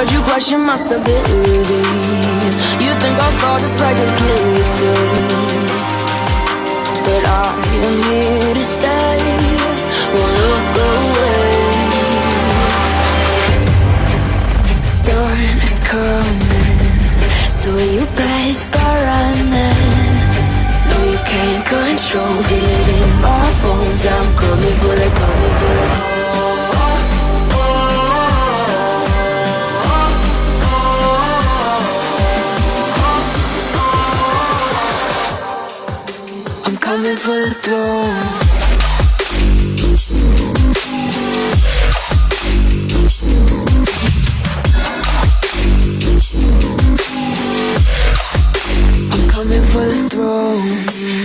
heard you question my stability. You think I'll fall just like a guillotine. But I am here to stay. Won't look away. The storm is coming, so you better start running. No, you can't control it in my bones. I'm coming for the I'm coming for the throne. I'm coming for the throne.